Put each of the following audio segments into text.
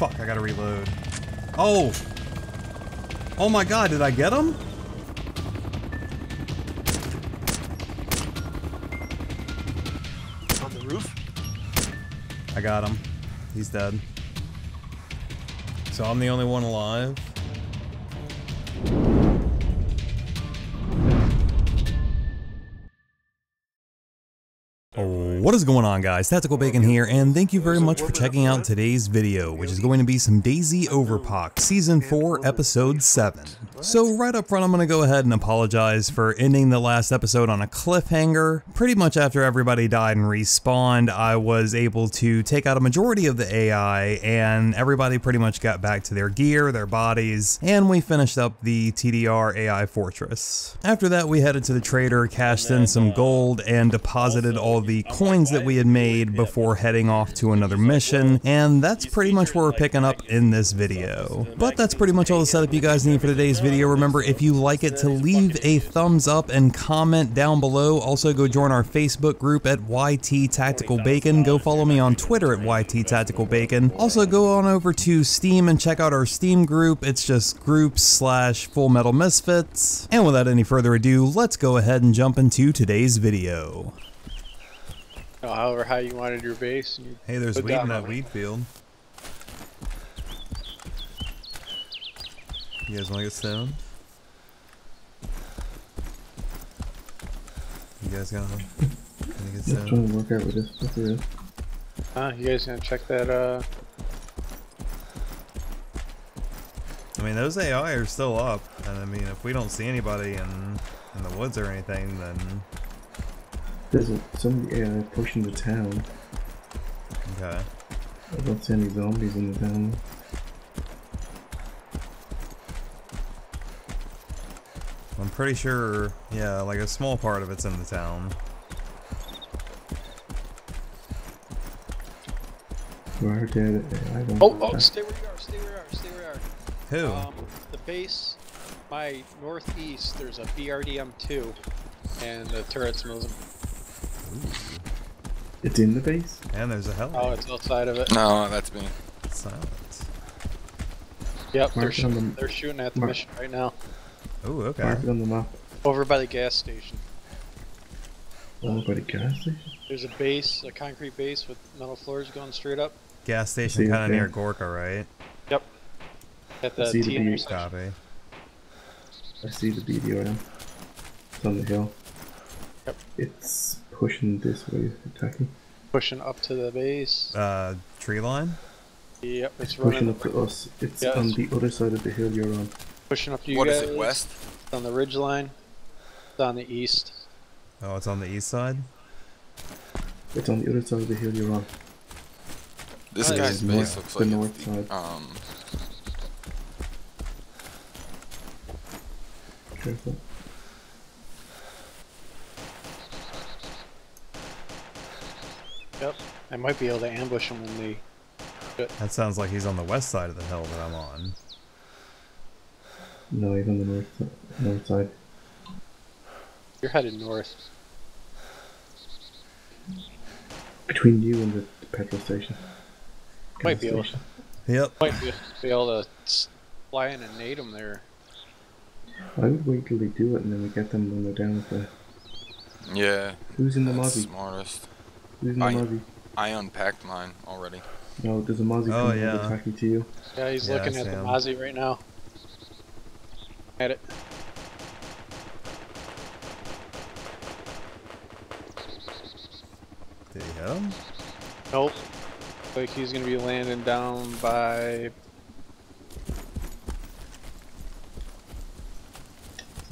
Fuck, I gotta reload. Oh! Oh my god, did I get him? On the roof? I got him. He's dead. So I'm the only one alive. Is going on guys, Tactical Bacon here, and thank you very much for checking out today's video, which is going to be some DayZ Overpoch Season 4, Episode 7. So right up front, I'm going to go ahead and apologize for ending the last episode on a cliffhanger. Pretty much after everybody died and respawned, I was able to take out a majority of the AI, and everybody pretty much got back to their gear, their bodies, and we finished up the TDR AI Fortress. After that, we headed to the trader, cashed in some gold, and deposited all the coins that we had made before heading off to another mission, and that's pretty much where we're picking up in this video. But that's pretty much all the setup you guys need for today's video. Remember, if you like it, to leave a thumbs up and comment down below. Also, go join our Facebook group at YT Tactical Bacon. Go follow me on Twitter at YT Tactical Bacon. Also, go on over to Steam and check out our Steam group. It's just groups slash Full Metal Misfits. And without any further ado, let's go ahead and jump into today's video know, however high you wanted your base. You hey, there's wheat in that wheat field. You guys want to get stoned? You guys gonna, gonna get stoned? trying to work out with this. With this. Uh, you guys gonna check that, uh... I mean, those AI are still up, and I mean, if we don't see anybody in, in the woods or anything, then there's a, somebody AI pushing the town. Okay. I don't see any zombies in the town. I'm pretty sure, yeah, like a small part of it's in the town. Where did I don't oh, oh, stay where you are, stay where you are, stay where you are. Who? Um, the base, my northeast, there's a BRDM2, and the turret's moving. It's in the base? And there's a hell. Oh, it's outside of it. No, that's me. Silence. Yep, they're, sh the, they're, shooting at the mission right now. Oh, okay. Mark on the map. Over by the gas station. Over by the gas station? There's a base, a concrete base with metal floors going straight up. Gas station kind of near Gorka, right? Yep. At the T intersection. Copy. I see the BDRM. It's on the hill. Yep. It's pushing this way, attacking. Pushing up to the base. Uh, tree line? Yep, it's, it's pushing up to us. It's yeah, on it's the other side of the hill you're on. Pushing up to you What guys. is it, west? It's on the ridge line. It's on the east. Oh, it's on the east side? It's on the other side of the hill you're on. This oh, guy's base looks the like north side. Um. Careful. Yep. I might be able to ambush him when they... That sounds like he's on the west side of the hill that I'm on. No, he's on the north, north side. You're headed north. Between you and the, the petrol station. Might be able to. Yep. Might be, be able to fly in and nade them there. I would wait till they do it and then we get them when they're down with the... Yeah. Who's in the Mozzie? smartest. I, I unpacked mine already. No, there's a Mozzie oh, coming yeah. talking to you. Yeah, he's yeah, looking at the Mozzie right now. At it. Did he hit him? Nope. Like he's gonna be landing down by.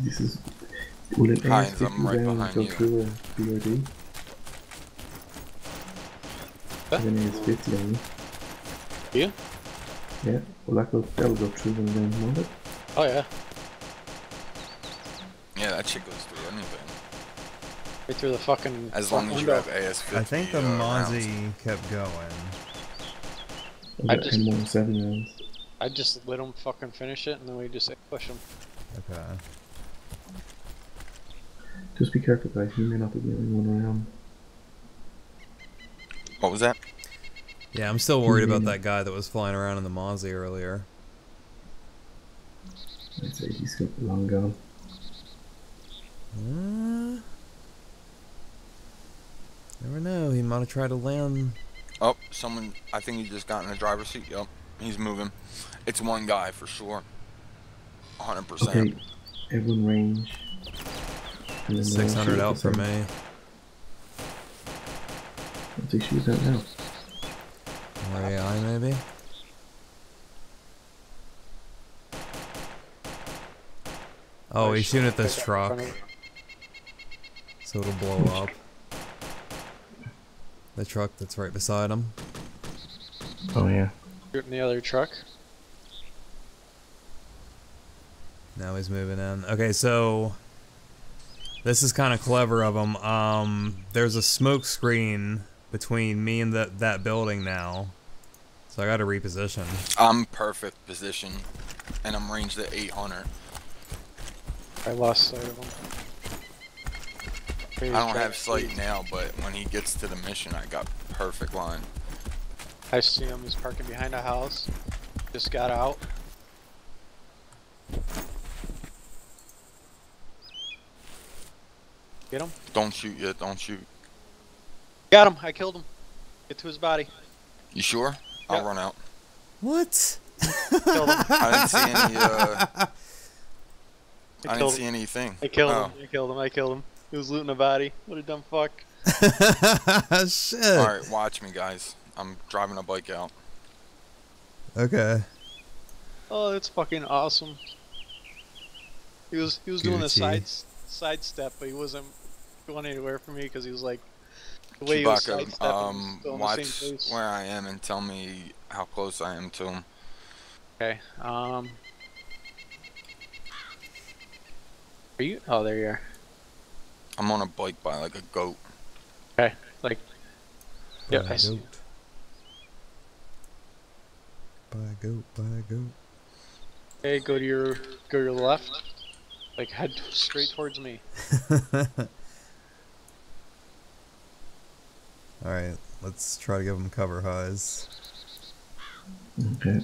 This is. Will an Hines, I'm right behind go you. through a BRD? Huh? Then it's 50 on me. You? Yeah, well that will, that will go through them then, won't it? Oh yeah. Yeah, that shit goes through anything. Right through the fucking... As long as you have AS 50 I think the uh, Mozzie kept going. I just... more seven rounds. I just let him fucking finish it and then we just push him. Okay. Just be careful guys, you may not be the only one around. What was that? Yeah, I'm still worried about Mhm. that guy that was flying around in the Mozzie earlier. I'd say he's got the long gun. Uh, never know. He might have tried to land. Oh, someone. I think he just got in the driver's seat. Yep, he's moving. It's one guy for sure. 100%. Okay, everyone range. And then 600 out for me. I'll take shoot out now. Or AI maybe. Oh, he's shooting at this truck, in front of me. so it'll blow up. The truck that's right beside him. Oh yeah. Shooting the other truck. Now he's moving in. Okay, so this is kind of clever of him. Um, there's a smoke screen between me and that that building now, so I got to reposition. I'm perfect position, and I'm ranged at 800. I lost sight of him. I don't have sight now, but when he gets to the mission, I got perfect line. I see him. He's parking behind a house. Just got out. Get him. Don't shoot yet. Don't shoot. Got him. I killed him. Get to his body. You sure? I'll run out. What? I didn't see any. Uh, I, I didn't killed see him. anything. I killed oh. him. I killed him. I killed him. He was looting a body. What a dumb fuck. Shit. All right, watch me, guys. I'm driving a bike out. Okay. Oh, that's fucking awesome. He was he was doing a side side step, but he wasn't going anywhere for me because he was like Chewbacca, sidestepping. um, was still in the watch where I am and tell me how close I am to him. Okay. Um. Are you? Oh, there you are. I'm on a bike by like a goat. Okay. Like. Yep, By I a see. goat. By a goat, by a goat. Okay, go to your go to your left. Like head straight towards me. Alright, let's try to give them cover highs. Okay.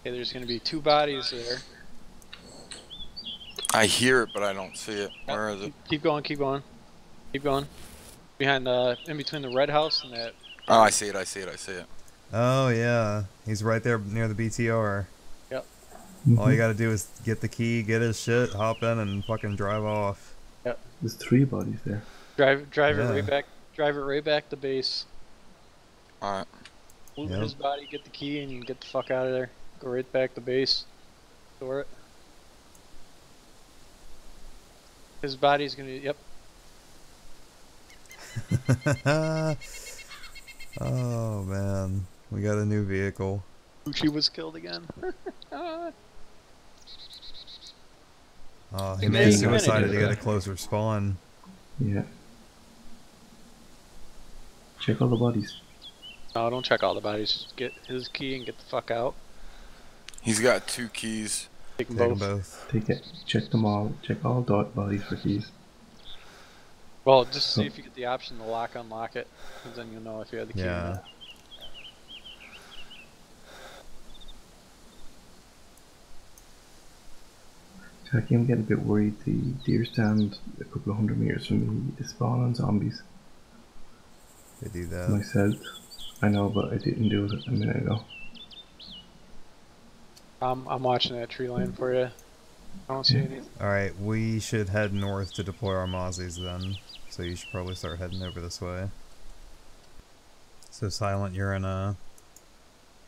Okay, there's gonna be two bodies there. I hear it, but I don't see it. Yep, Where is it? Keep, keep going. Keep going. Keep going. Behind the in between the red house and that. Oh, I see it. I see it. I see it. Oh yeah, he's right there near the BTR. Yep. All you mhm. gotta do is get the key, get his shit, hop in, and fucking drive off. Yep. There's three bodies there. Drive drive it right back. Drive it right back to base. All right. Loot Yep. his body, get the key, and get the fuck out of there. Go right back to base. Store it. His body's gonna. Yep. oh man, we got a new vehicle. Gucci was killed again. Oh, he Hey, may have you suicided to get a closer spawn. Yeah. Check all the bodies. no, don't check all the bodies. Just get his key and get the fuck out. He's got two keys. Take them Take 'em both. both. Take it. Check them all. Check all dot bodies for keys. Well, just see Oh. if you get the option to lock unlock it, 'cause then you'll know if you have the key. Yeah. not. Jackie, I'm getting a bit worried. The deer stand a couple of hundred meters from me is spawning zombies. They do that. my south. I know, but I didn't do it a minute ago. I'm I'm watching that tree line for you. I don't see Yeah. anything. Alright, we should head north to deploy our Mozzies then. So you should probably start heading over this way. So Silent, you're in a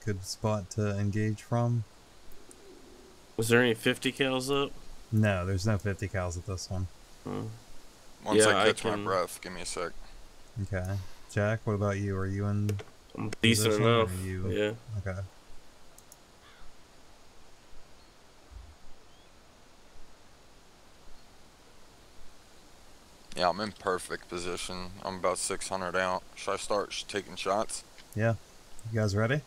good spot to engage from? Was there any 50 cals up? No, there's no 50 cals at this one. Oh. Once Yeah, I I catch my breath, give me a sec. Okay. Jack, what about you? Are you in I'm decent Position, or enough. you- Yeah. Okay. Yeah, I'm in perfect position. I'm about 600 out. Should I start taking shots? Yeah. You guys ready?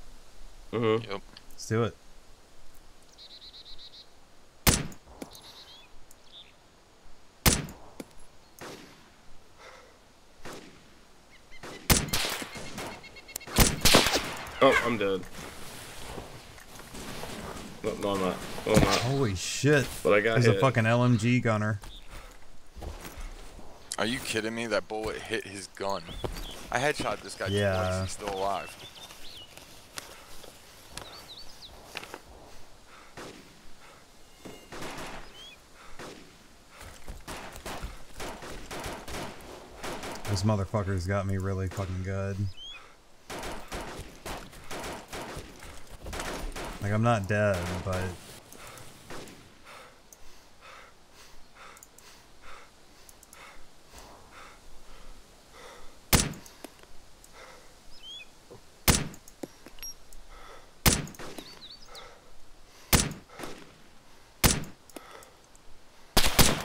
Mm-hmm. Yep. Let's do it. I'm dead. No, no, I'm not. No, I'm not. Holy shit. But I got There's hit. a fucking LMG gunner. Are you kidding me? That bullet hit his gun. I headshot this guy Yeah. twice. He's still alive. This motherfucker's got me really fucking good. Like, I'm not dead, but...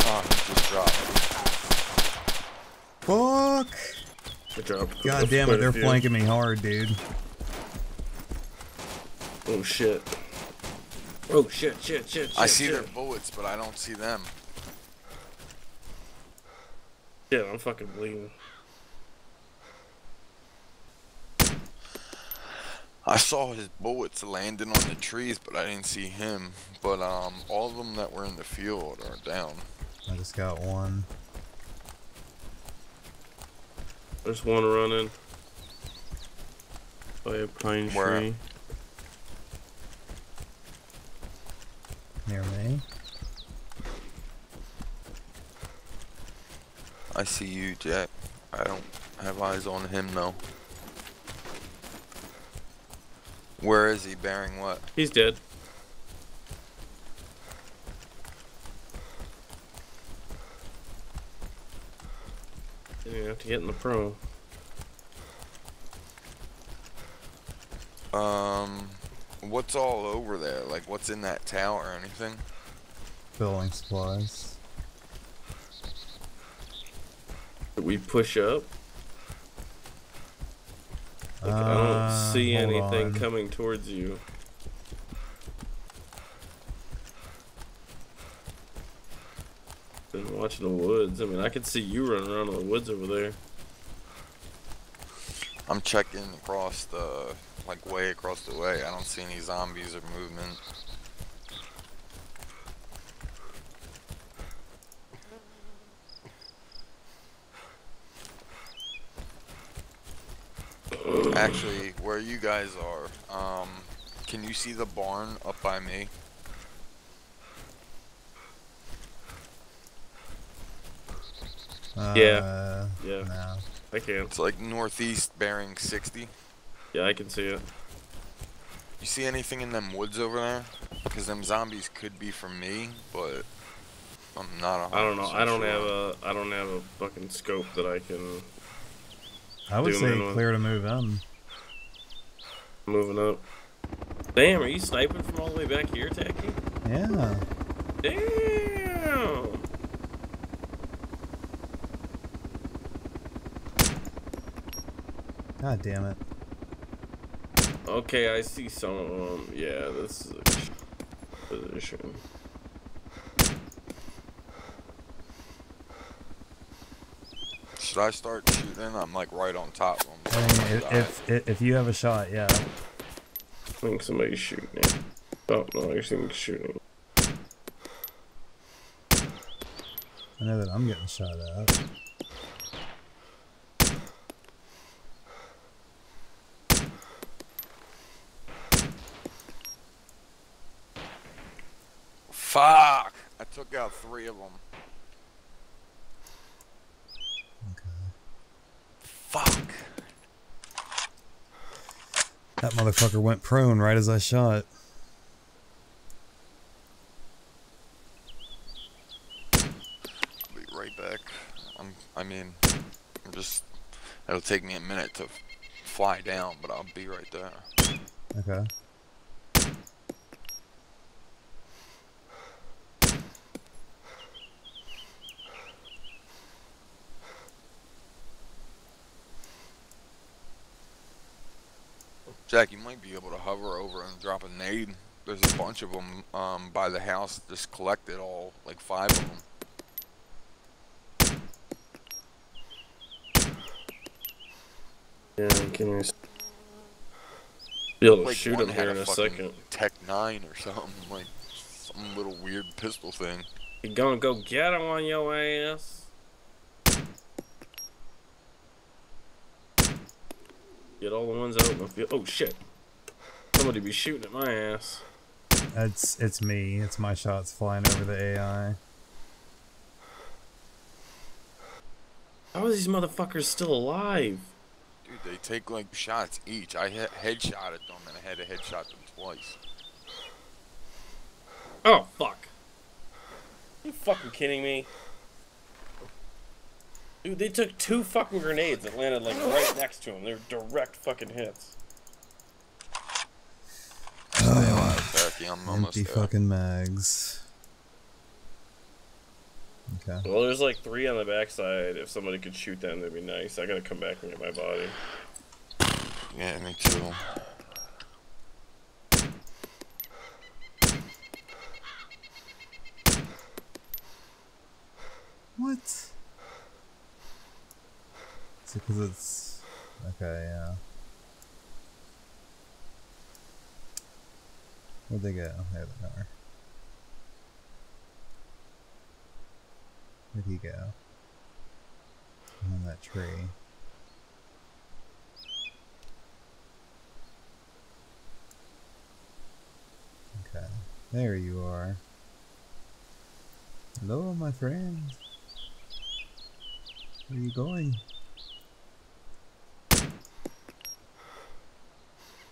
Oh, he just dropped. Fuck! I dropped God damn it, they're flanking me hard, dude. Oh shit. Oh shit, shit, shit, shit. I see shit. their bullets, but I don't see them. Yeah, I'm fucking bleeding. I saw his bullets landing on the trees, but I didn't see him. But um, all of them that were in the field are down. I just got one. There's one running by a pine Where? tree. Near me. I see you, Jack. I don't have eyes on him though. Where is he? Bearing what? He's dead. Didn't have to get in the pro. Um, what's all over there? Like, what's in that tower or anything? Building supplies. Did we push up? Like, I Uh, don't see anything on. coming towards you. Been watching the woods. I mean, I can see you running around in the woods over there. I'm checking across the, like, way across the way. I don't see any zombies or movement. Actually, where you guys are, um, can you see the barn up by me? Uh, Yeah, No. I can. It's like northeast bearing 60. Yeah, I can see it. You see anything in them woods over there? Because them zombies could be from me, but I'm not. I don't know. I don't sure. have a. I don't have a fucking scope that I can. I would say clear to move in. Moving up. Damn, are you sniping from all the way back here, Tacky? Yeah. Damn. God damn it. Okay, I see some of them. Yeah, this is a position. Should I start shooting? I'm like right on top of I them. mean, if, if, if, if you have a shot, yeah. I think somebody's shooting it. Oh, no, I think shooting. I know that I'm getting shot at. Fuck! I took out three of them. Fuck! That motherfucker went prone right as I shot. I'll be right back. I'm. I mean, I'm just. It'll take me a minute to fly down, but I'll be right there. Okay. Jack, you might be able to hover over and drop a nade. There's a bunch of them um, by the house, just collected all, like five of them. Yeah, can you Be able to Like shoot him had here a in a fucking second. Tech Nine or something like some little weird pistol thing. You gonna go get him on your ass? Get all the ones out in the field. Oh shit! Somebody be shooting at my ass. It's it's me. It's my shots flying over the AI. How are these motherfuckers still alive? Dude, they take like shots each. I hit headshotted them and I had to headshot them twice. Oh fuck! you fucking kidding me? Dude, they took two fucking grenades that landed like right next to him. They're direct fucking hits. Stay alive, I'm almost Empty there. fucking mags. Okay. Well, there's like three on the backside. If somebody could shoot them, that'd be nice. I gotta come back and get my body. Yeah, me too. What? Because it's okay? Yeah. Where'd they go? There they are. Where'd he go? On that tree. Okay, there you are. Hello, my friend. Where are you going?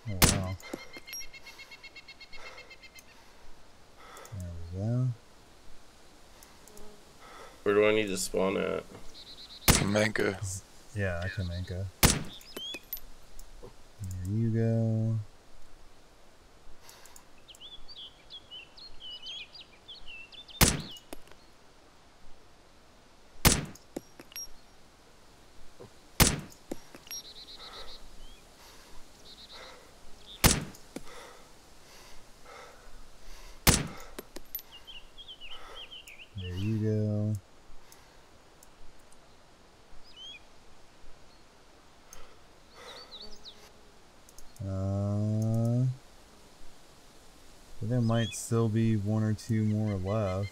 Oh wow. There we go. Where do I need to spawn at? Kamenka. Yeah, I can make a. There you go. There you go. Uh, but there might still be one or two more left.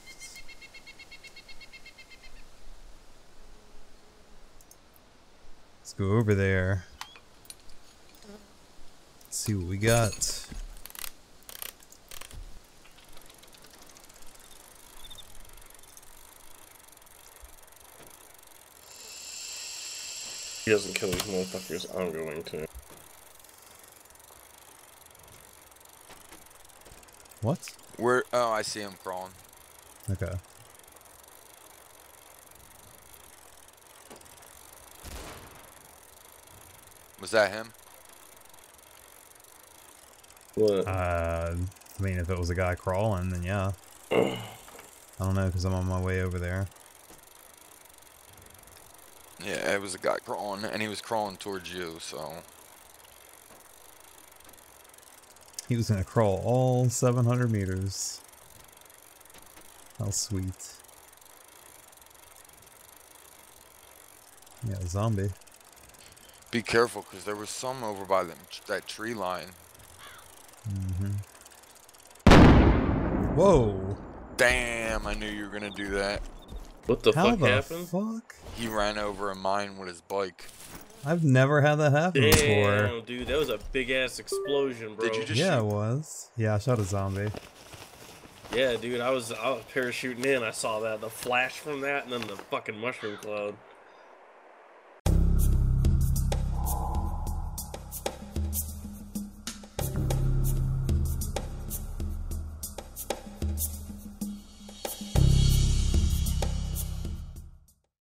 Let's go over there. Let's see what we got. He doesn't kill these motherfuckers. I'm going to. What? Where? Oh, I see him crawling. Okay. Was that him? What? Uh, I mean, if it was a guy crawling, then yeah. I don't know, because I'm on my way over there. Yeah, it was a guy crawling, and he was crawling towards you. So He was gonna crawl all 700 meters. How sweet. Yeah, zombie. be careful, because there was some over by them that tree line. Mm-hmm. Whoa! Damn, I knew you were gonna do that. What the How fuck the happened? fuck? He ran over a mine with his bike. I've never had that happen before. Dude, that was a big ass explosion, bro. Did you just Yeah, it was. Yeah, I shot a zombie. Yeah, dude, I was I was parachuting in. I saw that the flash from that, and then the fucking mushroom cloud.